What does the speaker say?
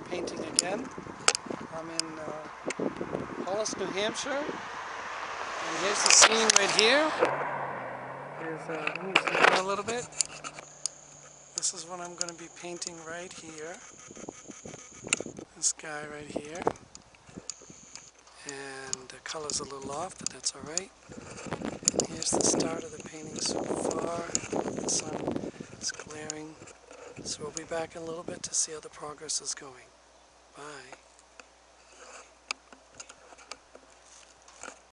painting again. I'm in uh, Hollis, New Hampshire. And here's the scene right here. Here's, uh, zoom in a little bit. This is what I'm going to be painting right here. This guy right here. And the color's a little off, but that's alright. Here's the start of the painting so far. The sun is glaring. So we'll be back in a little bit to see how the progress is going. Bye.